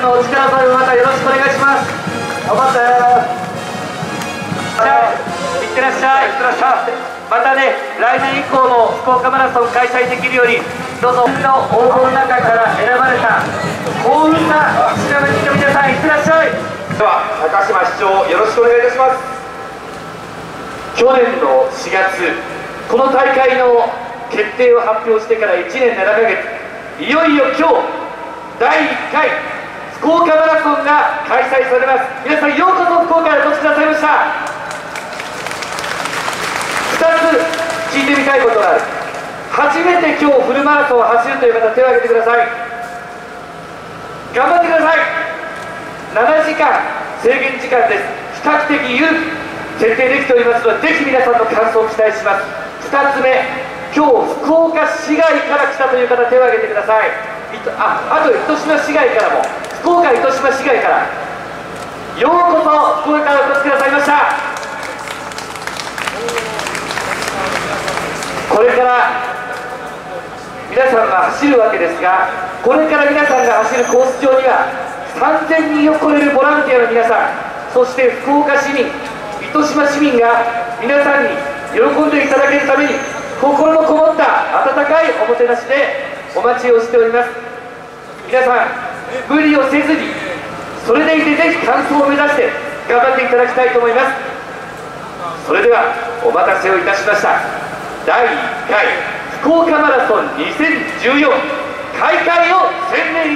のお力添えをまたよろしくお願いします頑張っていってらっしゃいいってらっしゃいまたね来年以降も福岡マラソン開催できるようにどうぞ。の応募の中から選ばれた幸運な石川の皆さんいってらっしゃいでは高島市長よろしくお願いいたします去年の4月この大会の決定を発表してから1年7ヶ月いよいよ今日第1回福岡マラソンが開催されます。皆さんようこそ福岡へお越しくださいました。2つ聞いてみたいことがある。初めて今日フルマラソンを走るという方手を挙げてください。頑張ってください。7時間制限時間です。比較的緩く設定できておりますのでぜひ皆さんの感想を期待します。2つ目今日福岡市外から来たという方手を挙げてください。ああと糸島市外からも。福岡糸島市外から。ようこそ福岡からお越しくださいました。これから皆さんが走るわけですがこれから皆さんが走るコース上には3000人を超えるボランティアの皆さんそして福岡市民糸島市民が皆さんに喜んでいただけるために心のこもった温かいおもてなしでお待ちをしております。皆さん無理をせずにそれでいてぜひ完走を目指して頑張っていただきたいと思います。それではお待たせをいたしました。第1回福岡マラソン2014開会を宣言